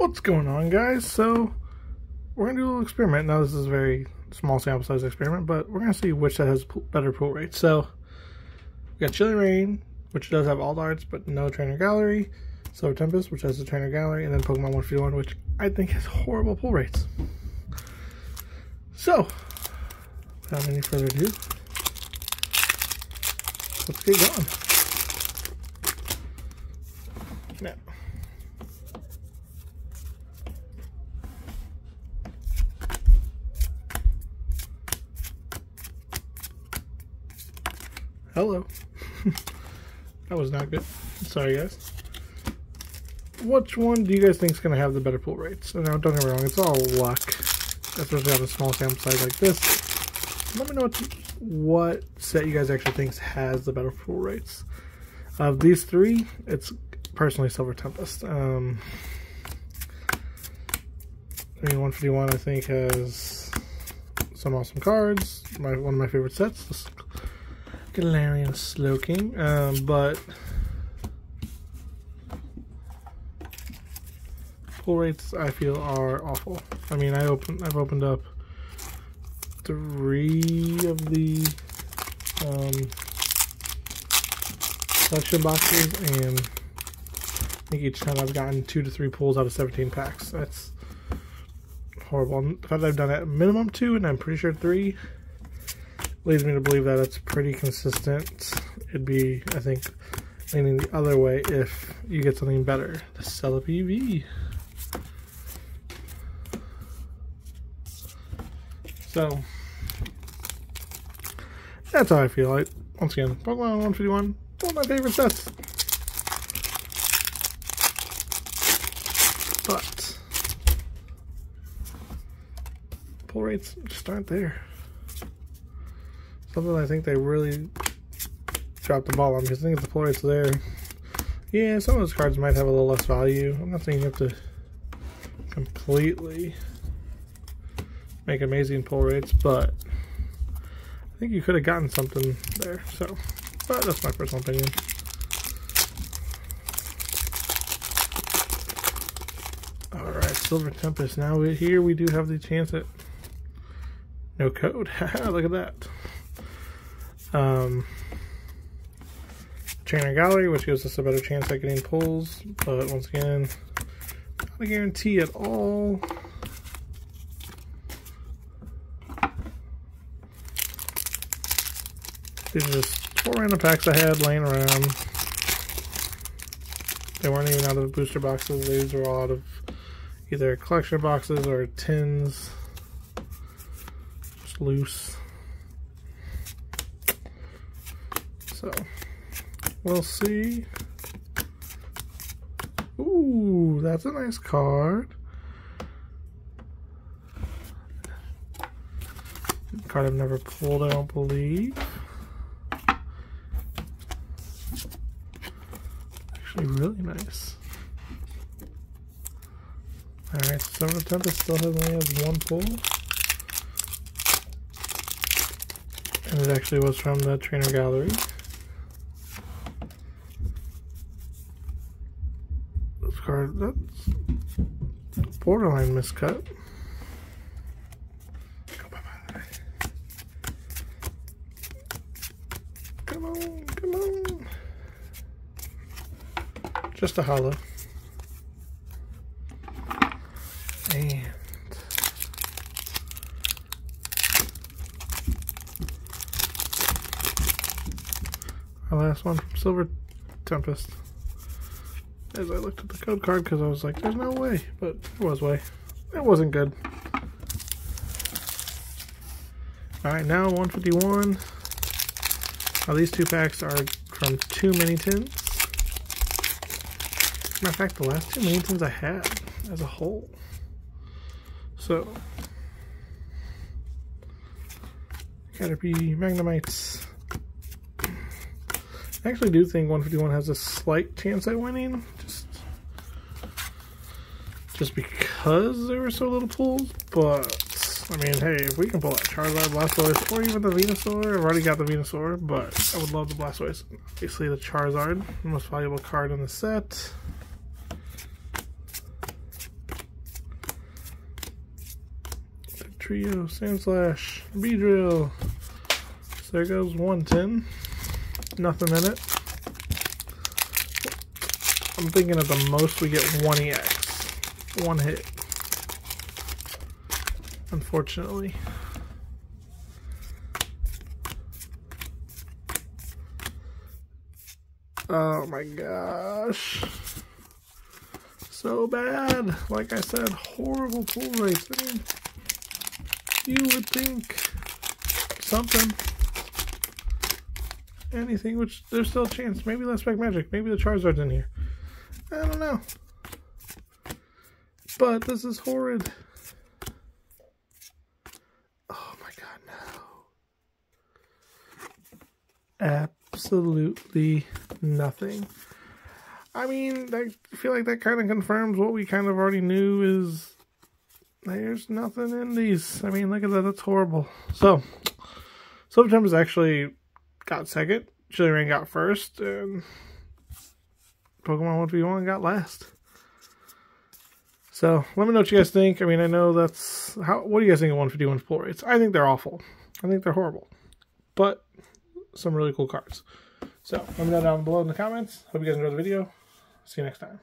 What's going on guys? So we're gonna do a little experiment. Now this is a very small sample size experiment, but we're gonna see which set has better pull rates. So we got Chilling Reign, which does have alt arts but no trainer gallery, Silver Tempest, which has the trainer gallery, and then Pokemon 151, which I think has horrible pull rates. So without any further ado, let's get going. Now, Hello. that was not good. Sorry, guys. Which one do you guys think is going to have the better pull rates? Now, don't get me wrong, it's all luck, especially on a small sample size like this. Let me know what, what set you guys actually thinks has the better pull rates. Of these three, it's personally Silver Tempest. Um, I mean, 151 I think has some awesome cards. My one of my favorite sets, Galarian Slowking, um, but pull rates I feel are awful. I mean, I open I've opened up three of the um, collection boxes, and I think each time I've gotten two to three pulls out of 17 packs. That's horrible. The fact I've done at minimum two, and I'm pretty sure three leads me to believe that it's pretty consistent. It'd be, I think, leaning the other way if you get something better. The Celebi EV. So, that's how I feel. Like once again, Pokemon 151, one of my favorite sets. But, pull rates just aren't there something I think they really dropped the ball on because I think if the pull rate's there, yeah, some of those cards might have a little less value. I'm not saying you have to completely make amazing pull rates, but I think you could have gotten something there. So, but that's my personal opinion. All right, Silver Tempest. Now we, here we do have the chance at no code. Look at that um, trainer gallery, which gives us a better chance at getting pulls, but once again, not a guarantee at all. These are just four random packs I had laying around. They weren't even out of booster boxes. These were all out of either collection boxes or tins. Just loose. So, we'll see. Ooh, that's a nice card. Card I've never pulled, I don't believe. Actually, really nice. Alright, Silver Tempest still has only has one pull. And it actually was from the trainer gallery. Card. That's borderline miscut. Come on, come on. Just a holo. And our last one from Silver Tempest as I looked at the code card because I was like, there's no way, but there was way. It wasn't good. Alright, now 151. Now these two packs are from two mini tins. Matter of fact, the last two mini tins I had as a whole. So, Caterpie, Magnemites. I actually do think 151 has a slight chance at winning, just because there were so little pulls, but I mean, hey, if we can pull out Charizard, Blastoise, or even the Venusaur, I've already got the Venusaur, but I would love the Blastoise. Obviously the Charizard, the most valuable card in the set. Trio, Sandslash, Beedrill. So there goes 110. Nothing in it. I'm thinking at the most we get 1EX. One hit. Unfortunately. Oh my gosh. So bad. Like I said, horrible. I mean, you would think something. Anything, which there's still a chance. Maybe less spec magic. Maybe the Charizard's in here. I don't know. But this is horrid. Oh my god, no. Absolutely nothing. I mean, I feel like that kind of confirms what we kind of already knew is there's nothing in these. I mean, look at that. That's horrible. So, sometimes actually got second. Chilling Reign got first. And Pokemon 151 got last. So, let me know what you guys think. I mean, I know that's... how. What do you guys think of 151 pull rates? I think they're awful. I think they're horrible. But, some really cool cards. So, let me know down below in the comments. Hope you guys enjoyed the video. See you next time.